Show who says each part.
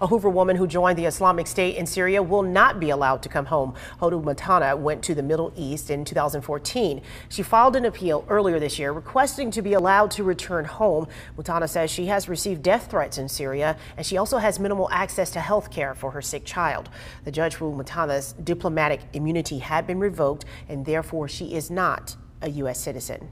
Speaker 1: A Hoover woman who joined the Islamic State in Syria will not be allowed to come home. Hoda Muthana went to the Middle East in 2014. She filed an appeal earlier this year requesting to be allowed to return home. Muthana says she has received death threats in Syria and she also has minimal access to health care for her sick child. The judge ruled Muthana's diplomatic immunity had been revoked and therefore she is not a U.S. citizen.